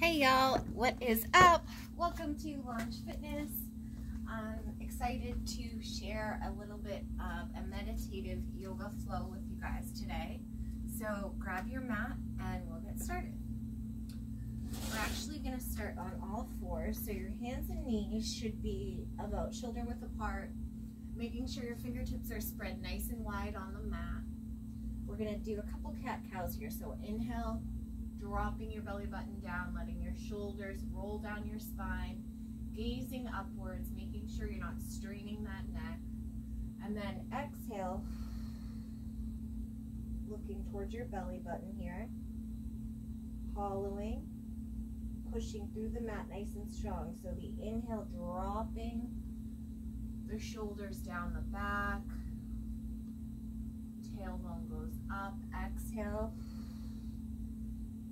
Hey y'all, what is up? Welcome to Launch Fitness. I'm excited to share a little bit of a meditative yoga flow with you guys today. So grab your mat and we'll get started. We're actually going to start on all fours. So your hands and knees should be about shoulder width apart, making sure your fingertips are spread nice and wide on the mat. We're going to do a couple cat cows here. So inhale, dropping your belly button down, letting your shoulders roll down your spine, gazing upwards, making sure you're not straining that neck. And then exhale, looking towards your belly button here, hollowing, pushing through the mat nice and strong. So the inhale, dropping the shoulders down the back, tailbone goes up, exhale,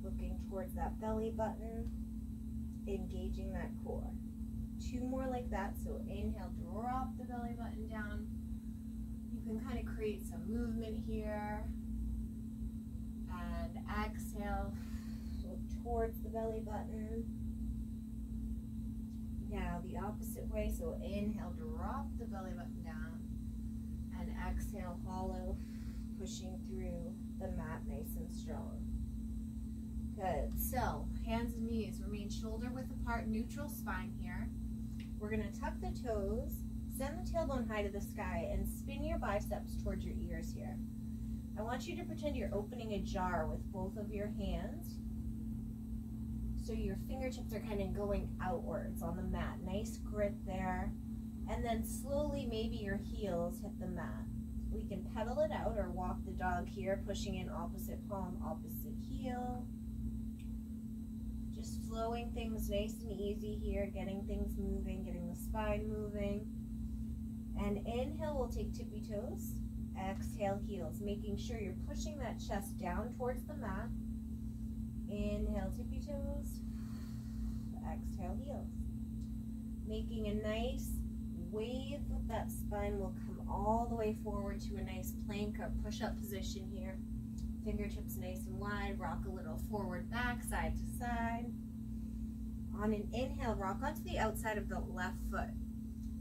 looking towards that belly button, engaging that core. Two more like that. So inhale, drop the belly button down. You can kind of create some movement here. And exhale, look towards the belly button. Now the opposite way. So inhale, drop the belly button down. And exhale, hollow, pushing through the mat nice and strong. Good. So, hands and knees remain shoulder width apart, neutral spine here. We're going to tuck the toes, send the tailbone high to the sky, and spin your biceps towards your ears here. I want you to pretend you're opening a jar with both of your hands. So your fingertips are kind of going outwards on the mat. Nice grip there. And then slowly, maybe your heels hit the mat. We can pedal it out or walk the dog here, pushing in opposite palm, opposite heel flowing things nice and easy here, getting things moving, getting the spine moving. And inhale, we'll take tippy toes. Exhale, heels, making sure you're pushing that chest down towards the mat. Inhale, tippy toes. Exhale, heels. Making a nice wave with that spine We'll come all the way forward to a nice plank or push-up position here. Fingertips nice and wide, rock a little forward, back, side to side. On an inhale, rock onto the outside of the left foot.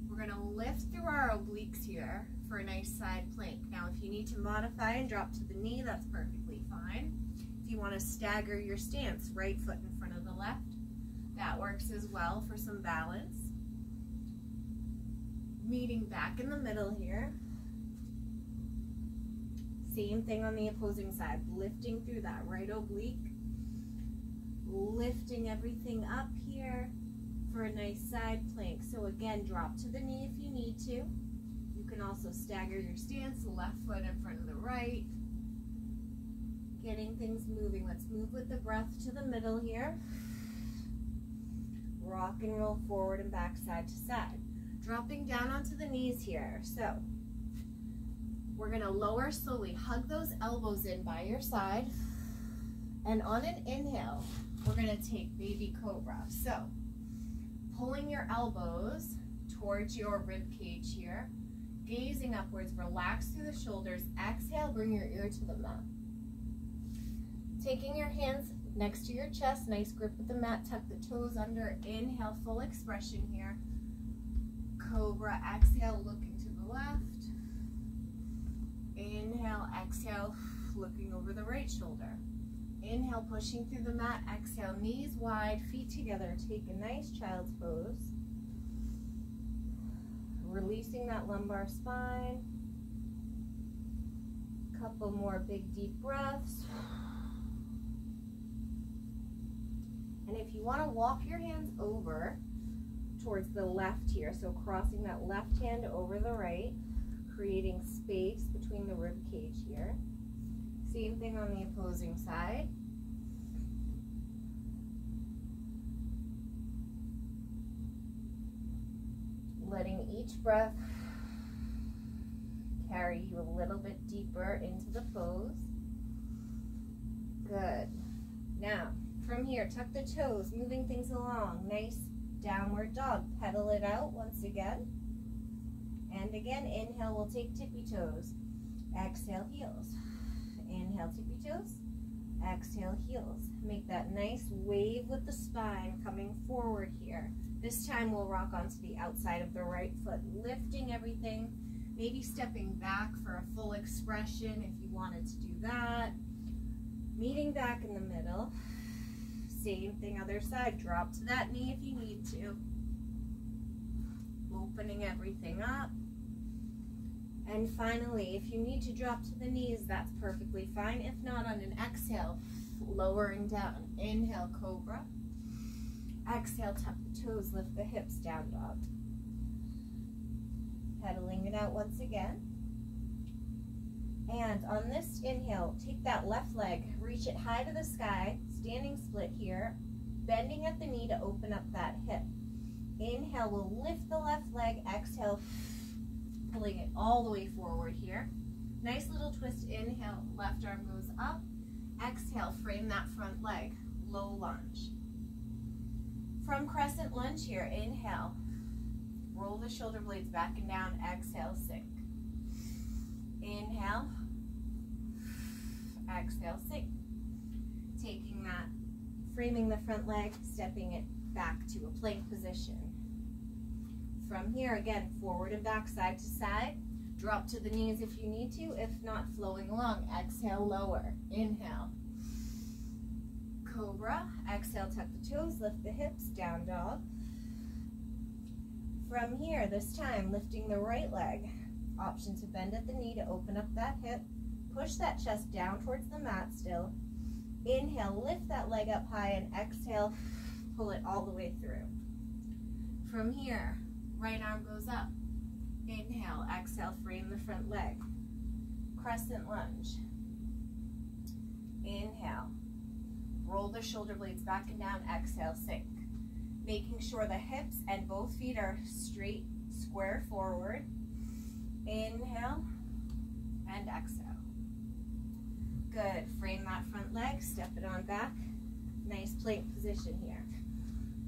We're going to lift through our obliques here for a nice side plank. Now, if you need to modify and drop to the knee, that's perfectly fine. If you want to stagger your stance, right foot in front of the left, that works as well for some balance. Meeting back in the middle here. Same thing on the opposing side, lifting through that right oblique lifting everything up here for a nice side plank. So again, drop to the knee if you need to. You can also stagger your stance, left foot in front of the right. Getting things moving. Let's move with the breath to the middle here. Rock and roll forward and back side to side. Dropping down onto the knees here. So we're going to lower slowly. Hug those elbows in by your side. And on an inhale, we're gonna take baby cobra. So, pulling your elbows towards your rib cage here, gazing upwards, relax through the shoulders, exhale, bring your ear to the mat. Taking your hands next to your chest, nice grip with the mat, tuck the toes under, inhale, full expression here. Cobra, exhale, looking to the left. Inhale, exhale, looking over the right shoulder. Inhale, pushing through the mat. Exhale, knees wide, feet together. Take a nice child's pose. Releasing that lumbar spine. Couple more big deep breaths. And if you want to walk your hands over towards the left here, so crossing that left hand over the right, creating space between the rib cage here. Same thing on the opposing side. Letting each breath carry you a little bit deeper into the pose. Good. Now, from here, tuck the toes, moving things along. Nice downward dog. Pedal it out once again. And again, inhale, we'll take tippy toes. Exhale, heels. Inhale, tippy toes. Exhale, heels. Make that nice wave with the spine coming forward here. This time we'll rock onto the outside of the right foot, lifting everything, maybe stepping back for a full expression if you wanted to do that. Meeting back in the middle. Same thing other side. Drop to that knee if you need to. Opening everything up. And finally, if you need to drop to the knees, that's perfectly fine. If not, on an exhale, lowering down. Inhale, cobra. Exhale, tuck the toes, lift the hips, down dog. Pedaling it out once again. And on this inhale, take that left leg, reach it high to the sky, standing split here, bending at the knee to open up that hip. Inhale, we'll lift the left leg, exhale, pulling it all the way forward here. Nice little twist, inhale, left arm goes up, exhale, frame that front leg, low lunge. From crescent lunge here, inhale. Roll the shoulder blades back and down, exhale, sink. Inhale. Exhale, sink. Taking that, framing the front leg, stepping it back to a plank position. From here, again, forward and back, side to side. Drop to the knees if you need to. If not, flowing along. Exhale, lower. Inhale cobra. Exhale, tuck the toes, lift the hips, down dog. From here, this time, lifting the right leg. Option to bend at the knee to open up that hip. Push that chest down towards the mat still. Inhale, lift that leg up high, and exhale, pull it all the way through. From here, right arm goes up. Inhale, exhale, frame the front leg. Crescent lunge. Inhale, Roll the shoulder blades back and down, exhale, sink. Making sure the hips and both feet are straight, square forward. Inhale and exhale. Good, frame that front leg, step it on back. Nice plank position here.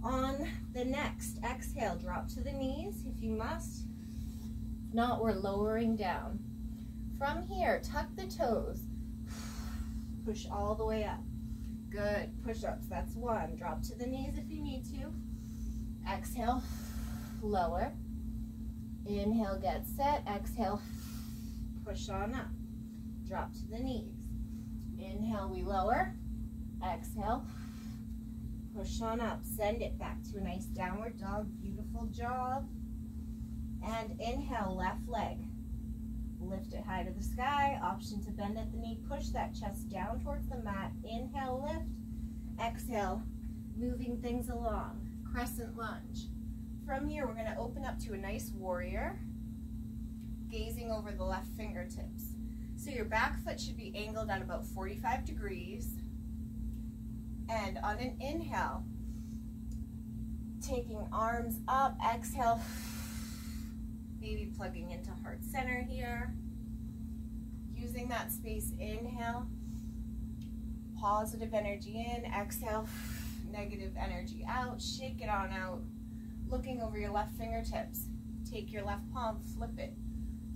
On the next exhale, drop to the knees if you must. If not, we're lowering down. From here, tuck the toes. Push all the way up. Good. Push-ups. That's one. Drop to the knees if you need to. Exhale. Lower. Inhale, get set. Exhale. Push on up. Drop to the knees. Inhale, we lower. Exhale. Push on up. Send it back to a nice downward dog. Beautiful job. And inhale, left leg. Lift it high to the sky. Option to bend at the knee. Push that chest down towards the mat. Inhale, lift. Exhale, moving things along. Crescent lunge. From here, we're going to open up to a nice warrior, gazing over the left fingertips. So your back foot should be angled at about 45 degrees. And on an inhale, taking arms up, exhale, maybe plugging into heart center here. Using that space, inhale, positive energy in, exhale, negative energy out, shake it on out. Looking over your left fingertips, take your left palm, flip it.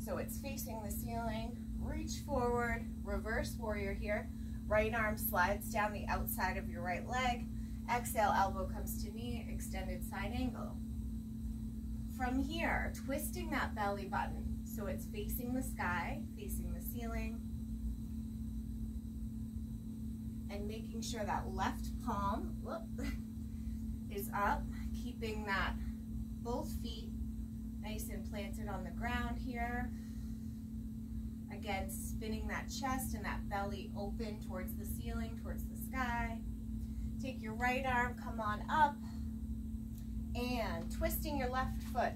So it's facing the ceiling, reach forward, reverse warrior here. Right arm slides down the outside of your right leg. Exhale, elbow comes to knee, extended side angle. From here, twisting that belly button so it's facing the sky, facing the ceiling, and making sure that left palm whoop, is up, keeping that both feet nice and planted on the ground here. Again, spinning that chest and that belly open towards the ceiling, towards the sky. Take your right arm, come on up, and twisting your left foot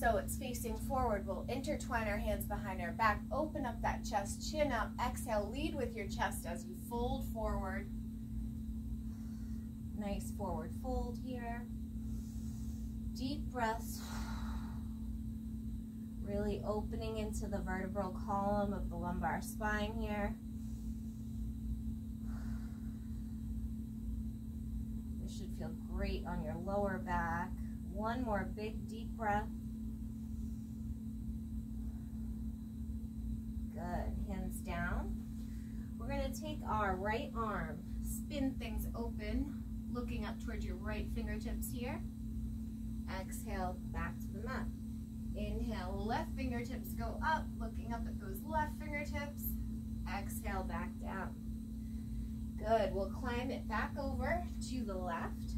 so it's facing forward. We'll intertwine our hands behind our back, open up that chest, chin up, exhale, lead with your chest as you fold forward. Nice forward fold here. Deep breaths. Really opening into the vertebral column of the lumbar spine here. Should feel great on your lower back. One more big deep breath. Good. Hands down. We're to take our right arm, spin things open, looking up towards your right fingertips here. Exhale, back to the mat. Inhale, left fingertips go up, looking up at those left fingertips. Exhale, back down. Good, we'll climb it back over to the left.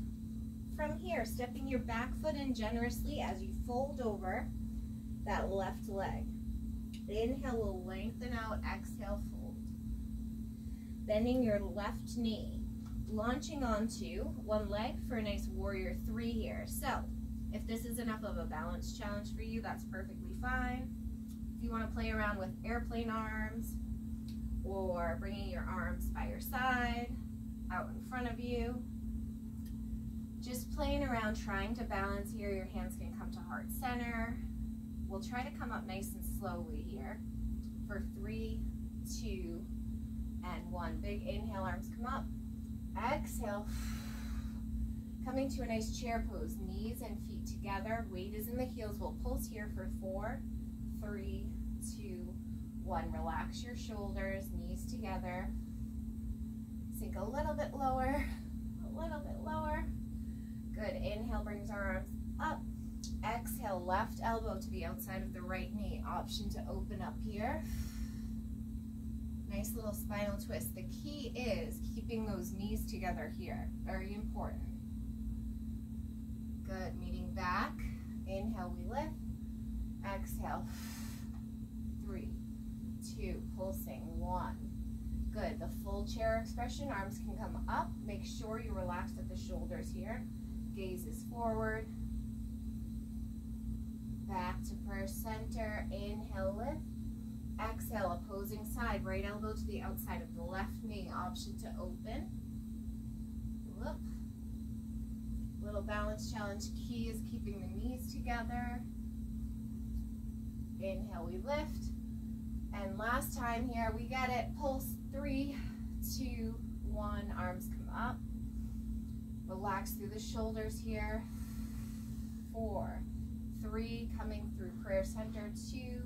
From here, stepping your back foot in generously as you fold over that left leg. Inhale will lengthen out, exhale, fold. Bending your left knee, launching onto one leg for a nice warrior three here. So, if this is enough of a balance challenge for you, that's perfectly fine. If you want to play around with airplane arms or bringing your arms by your side, out in front of you, just playing around trying to balance here. Your hands can come to heart center. We'll try to come up nice and slowly here for three, two, and one. Big inhale, arms come up. Exhale. Coming to a nice chair pose, knees and feet together. Weight is in the heels. We'll pulse here for four, three, two, one. Relax your shoulders, knees together. Sink a little bit lower, a little bit lower. Good. Inhale brings our arms up. Exhale, left elbow to the outside of the right knee. Option to open up here. Nice little spinal twist. The key is keeping those knees together here. Very important. Good. Meeting back. Inhale, we lift. Exhale. Two, pulsing. One. Good. The full chair expression. Arms can come up. Make sure you relax at the shoulders here. Gaze is forward. Back to prayer center. Inhale, lift. Exhale, opposing side. Right elbow to the outside of the left knee. Option to open. Look. Little balance challenge key is keeping the knees together. Inhale, we lift. And last time here, we get it. Pulse three, two, one. Arms come up. Relax through the shoulders here. Four, three, coming through prayer center, two,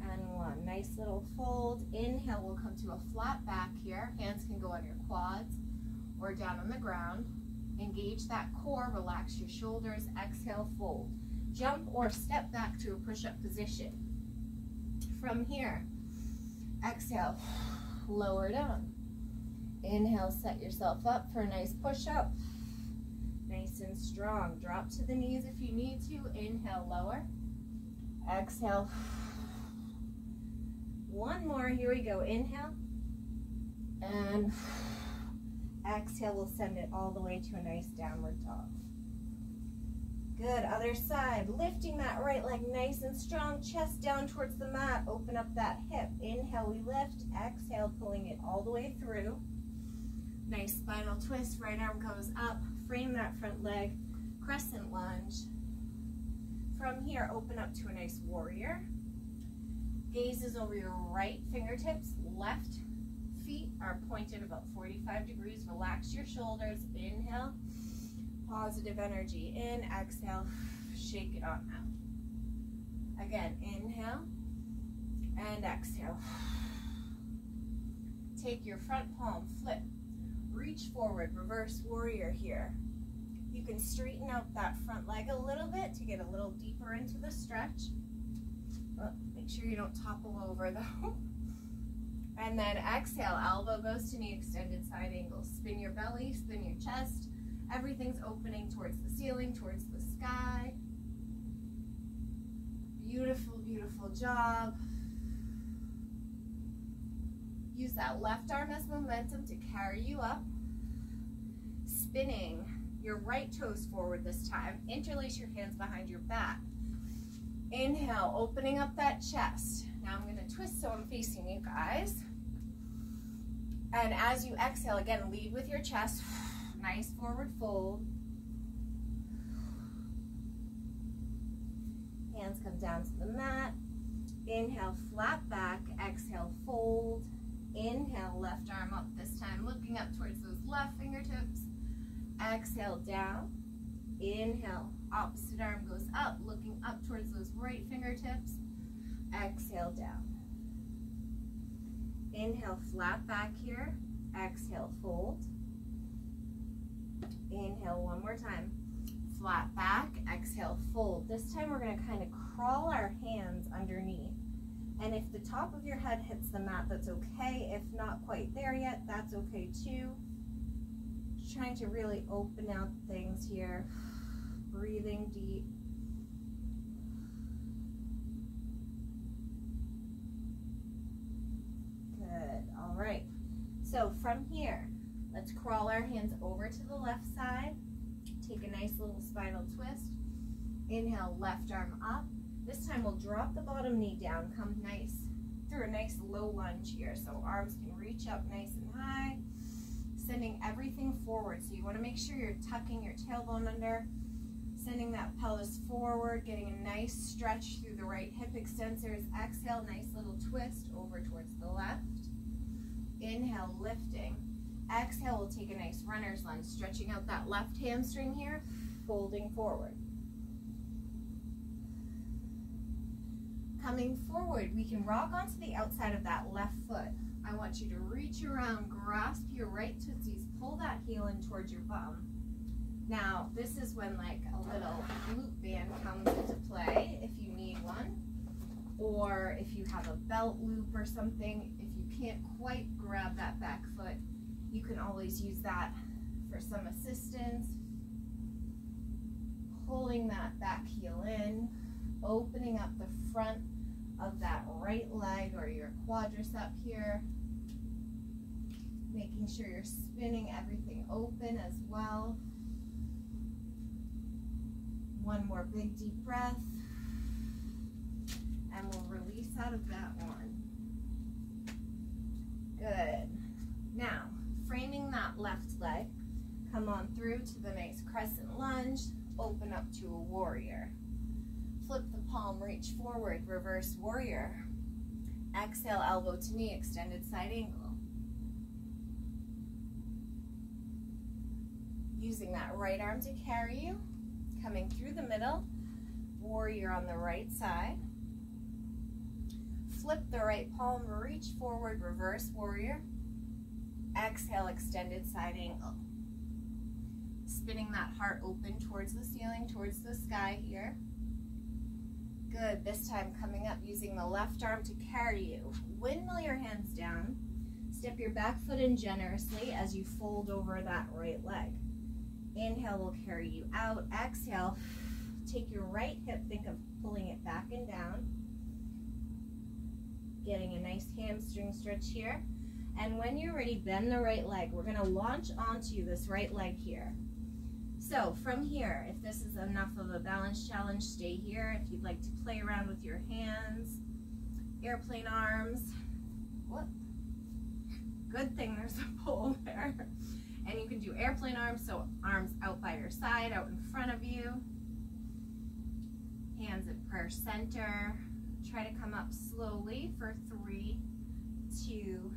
and one. Nice little fold. Inhale, we'll come to a flat back here. Hands can go on your quads or down on the ground. Engage that core, relax your shoulders. Exhale, fold. Jump or step back to a push-up position. From here, exhale, lower down. Inhale, set yourself up for a nice push-up. Nice and strong. Drop to the knees if you need to. Inhale, lower. Exhale. One more. Here we go. Inhale. And exhale. We'll send it all the way to a nice downward dog. Good. Other side. Lifting that right leg nice and strong. Chest down towards the mat. Open up that hip. Inhale, we lift. Exhale, pulling it all the way through. Nice spinal twist. Right arm goes up frame that front leg, crescent lunge. From here, open up to a nice warrior. Gazes over your right fingertips, left feet are pointed about 45 degrees. Relax your shoulders. Inhale, positive energy in. Exhale, shake it on out. Again, inhale and exhale. Take your front palm, flip reach forward, reverse warrior here. You can straighten out that front leg a little bit to get a little deeper into the stretch. Oh, make sure you don't topple over though. And then exhale, elbow goes to knee extended side angle. Spin your belly, spin your chest. Everything's opening towards the ceiling, towards the sky. Beautiful, beautiful job. Use that left arm as momentum to carry you up spinning your right toes forward this time. Interlace your hands behind your back. Inhale, opening up that chest. Now I'm going to twist so I'm facing you guys. And as you exhale, again, lead with your chest. Nice forward fold. Hands come down to the mat. Inhale, flat back. Exhale, fold. Inhale, left arm up this time, looking up towards those left fingertips. Exhale down. Inhale. Opposite arm goes up, looking up towards those right fingertips. Exhale down. Inhale, flat back here. Exhale, fold. Inhale one more time. Flat back, exhale, fold. This time we're gonna kind of crawl our hands underneath. And if the top of your head hits the mat, that's okay. If not quite there yet, that's okay too. Just trying to really open out things here. Breathing deep. Good, all right. So from here, crawl our hands over to the left side. Take a nice little spinal twist. Inhale, left arm up. This time we'll drop the bottom knee down, come nice through a nice low lunge here. So arms can reach up nice and high, sending everything forward. So you wanna make sure you're tucking your tailbone under, sending that pelvis forward, getting a nice stretch through the right hip extensors. Exhale, nice little twist over towards the left. Inhale, lifting. Exhale, we'll take a nice runner's lunge, stretching out that left hamstring here, folding forward. Coming forward, we can rock onto the outside of that left foot. I want you to reach around, grasp your right tootsies, pull that heel in towards your bum. Now, this is when like a little loop band comes into play if you need one, or if you have a belt loop or something, if you can't quite grab that back foot, you can always use that for some assistance. Pulling that back heel in, opening up the front of that right leg or your quadricep here. Making sure you're spinning everything open as well. One more big deep breath. And we'll release out of that one. Good. Now, framing that left leg, come on through to the nice crescent lunge, open up to a warrior. Flip the palm, reach forward, reverse warrior. Exhale, elbow to knee, extended side angle. Using that right arm to carry you, coming through the middle, warrior on the right side. Flip the right palm, reach forward, reverse warrior. Exhale, extended side angle. Spinning that heart open towards the ceiling, towards the sky here. Good, this time coming up using the left arm to carry you. Windmill your hands down. Step your back foot in generously as you fold over that right leg. Inhale will carry you out. Exhale, take your right hip, think of pulling it back and down. Getting a nice hamstring stretch here. And when you're ready, bend the right leg. We're gonna launch onto this right leg here. So from here, if this is enough of a balance challenge, stay here. If you'd like to play around with your hands, airplane arms? Good thing there's a pole there. And you can do airplane arms, so arms out by your side, out in front of you. Hands at prayer center. Try to come up slowly for three, two,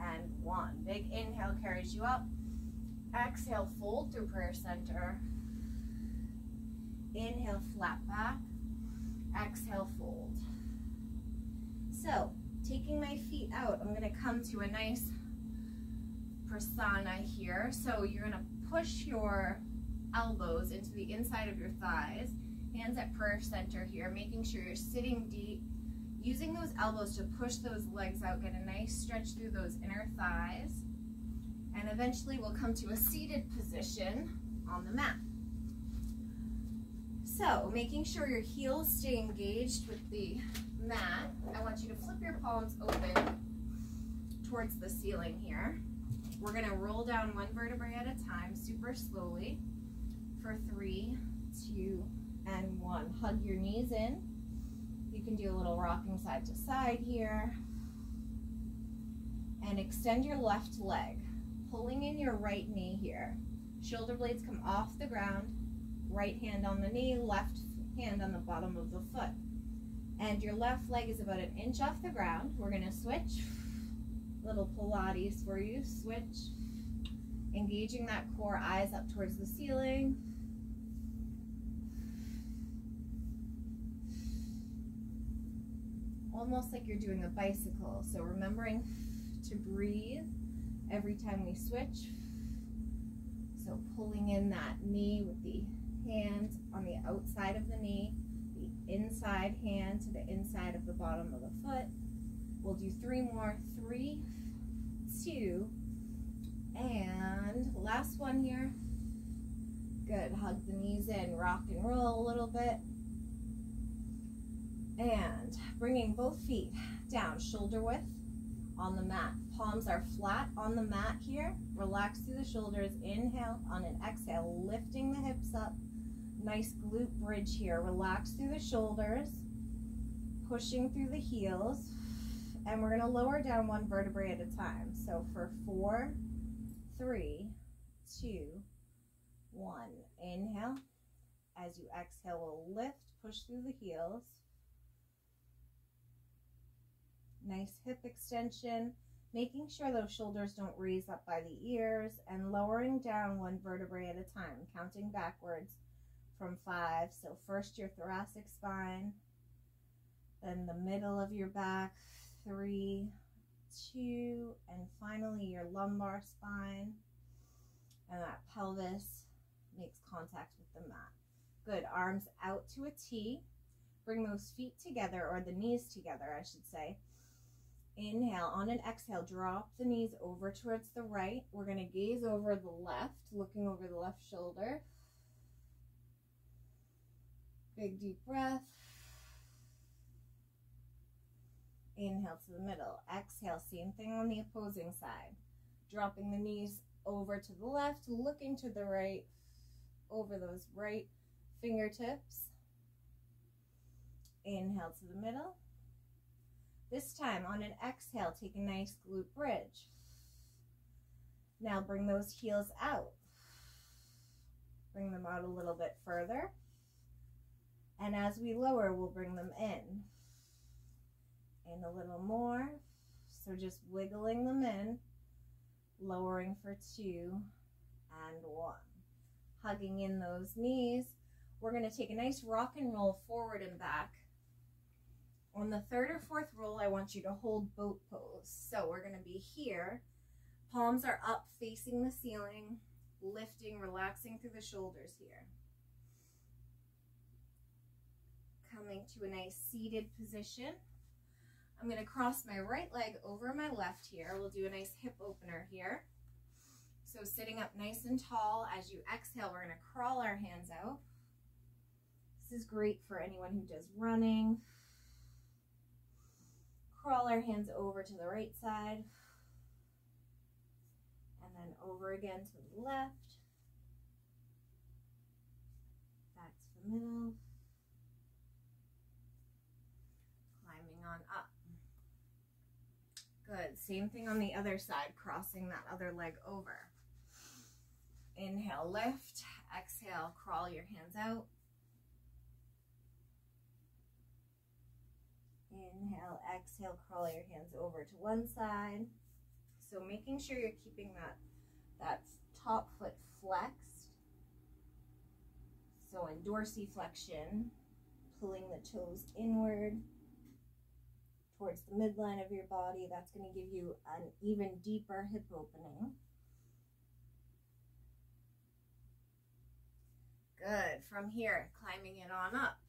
and one. Big inhale carries you up. Exhale, fold through prayer center. Inhale, flat back. Exhale, fold. So, taking my feet out, I'm going to come to a nice prasana here. So you're going to push your elbows into the inside of your thighs. Hands at prayer center here, making sure you're sitting deep. Using those elbows to push those legs out, get a nice stretch through those inner thighs. And eventually we'll come to a seated position on the mat. So, making sure your heels stay engaged with the mat, I want you to flip your palms open towards the ceiling here. We're gonna roll down one vertebrae at a time, super slowly, for three, two, and one. Hug your knees in. You can do a little rocking side to side here. And extend your left leg, pulling in your right knee here. Shoulder blades come off the ground, right hand on the knee, left hand on the bottom of the foot. And your left leg is about an inch off the ground. We're gonna switch little Pilates for you. Switch. Engaging that core, eyes up towards the ceiling. Almost like you're doing a bicycle. So remembering to breathe every time we switch. So pulling in that knee with the hands on the outside of the knee, the inside hand to the inside of the bottom of the foot. We'll do three more. Three, two, and last one here. Good. Hug the knees in, rock and roll a little bit. And bringing both feet down, shoulder width on the mat. Palms are flat on the mat here. Relax through the shoulders. Inhale on an exhale, lifting the hips up. Nice glute bridge here. Relax through the shoulders, pushing through the heels. And we're going to lower down one vertebrae at a time. So for four, three, two, one. Inhale. As you exhale, we'll lift, push through the heels. Nice hip extension, making sure those shoulders don't raise up by the ears and lowering down one vertebrae at a time, counting backwards from five. So first your thoracic spine, then the middle of your back, three, two, and finally your lumbar spine. And that pelvis makes contact with the mat. Good, arms out to a T. Bring those feet together, or the knees together, I should say. Inhale, on an exhale, drop the knees over towards the right. We're going to gaze over the left, looking over the left shoulder. Big deep breath. Inhale to the middle. Exhale, same thing on the opposing side. Dropping the knees over to the left, looking to the right, over those right fingertips. Inhale to the middle. This time on an exhale, take a nice glute bridge. Now bring those heels out. Bring them out a little bit further. And as we lower, we'll bring them in. In a little more. So just wiggling them in, lowering for two and one. Hugging in those knees. We're going to take a nice rock and roll forward and back on the third or fourth roll, I want you to hold boat pose. So we're going to be here. Palms are up facing the ceiling, lifting, relaxing through the shoulders here. Coming to a nice seated position. I'm going to cross my right leg over my left here. We'll do a nice hip opener here. So sitting up nice and tall. As you exhale, we're going to crawl our hands out. This is great for anyone who does running, Crawl our hands over to the right side. And then over again to the left. Back to the middle. Climbing on up. Good. Same thing on the other side, crossing that other leg over. Inhale, lift. Exhale, crawl your hands out. Inhale, exhale, crawl your hands over to one side. So making sure you're keeping that, that top foot flexed. So in dorsiflexion, pulling the toes inward towards the midline of your body. That's going to give you an even deeper hip opening. Good. From here, climbing it on up.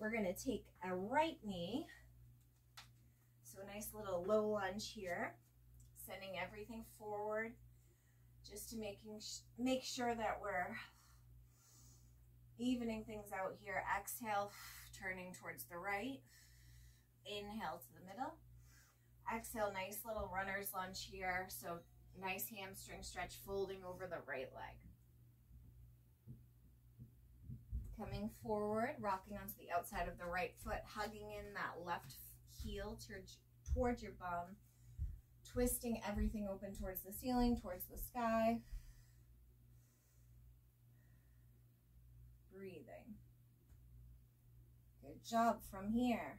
We're to take a right knee. So a nice little low lunge here, sending everything forward just to making make sure that we're evening things out here. Exhale, turning towards the right. Inhale to the middle. Exhale, nice little runner's lunge here. So nice hamstring stretch, folding over the right leg. Coming forward, rocking onto the outside of the right foot, hugging in that left heel towards, your bum, twisting everything open towards the ceiling, towards the sky. Breathing. Good job from here.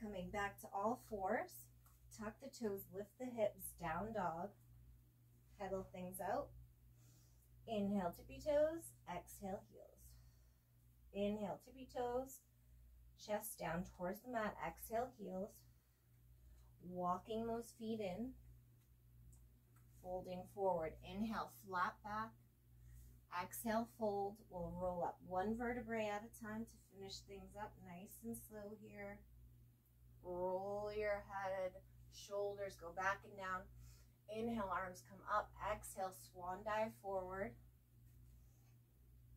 Coming back to all fours. Tuck the toes, lift the hips, down dog. Pedal things out. Inhale, tippy toes. Exhale, heels. Inhale, tippy toes. Chest down towards the mat. Exhale, heels. walking those feet in, folding forward. Inhale, flat back. Exhale, fold. We'll roll up one vertebrae at a time to finish things up nice and slow here. Roll your head, shoulders go back and down. Inhale, arms come up. Exhale, swan dive forward.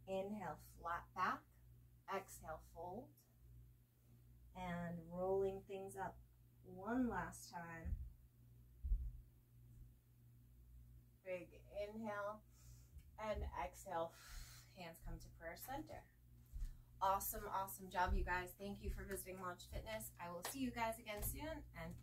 Inhale, flat back. Exhale, fold. And rolling things up one last time. Big inhale and exhale. Hands come to prayer center. Awesome, awesome job, you guys. Thank you for visiting Launch Fitness. I will see you guys again soon and.